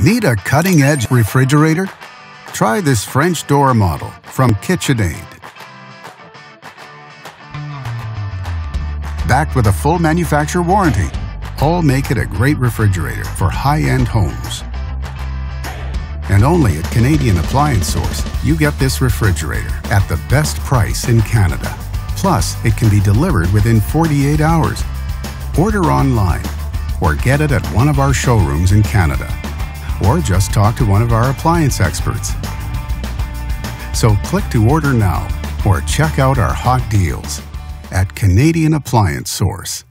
Need a cutting edge refrigerator? Try this French door model from KitchenAid. Backed with a full manufacturer warranty, all make it a great refrigerator for high end homes. And only at Canadian Appliance Source, you get this refrigerator at the best price in Canada. Plus, it can be delivered within 48 hours. Order online or get it at one of our showrooms in Canada. Or just talk to one of our appliance experts. So click to order now or check out our hot deals at Canadian Appliance Source.